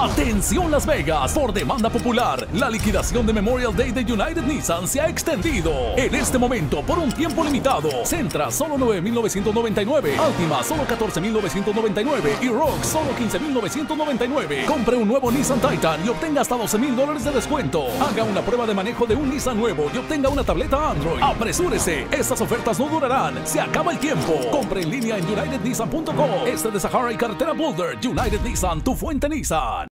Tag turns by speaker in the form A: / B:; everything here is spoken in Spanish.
A: Atención Las Vegas, por demanda popular, la liquidación de Memorial Day de United Nissan se ha extendido. En este momento, por un tiempo limitado, Centra solo 9.999, Altima solo 14.999 y Rock solo 15.999. Compre un nuevo Nissan Titan y obtenga hasta 12.000 dólares de descuento. Haga una prueba de manejo de un Nissan nuevo y obtenga una tableta Android. Apresúrese, estas ofertas no durarán, se acaba el tiempo. Compre en línea en unitednissan.com. Este de Sahara y carretera Boulder, United Nissan, tu fuente Nissan.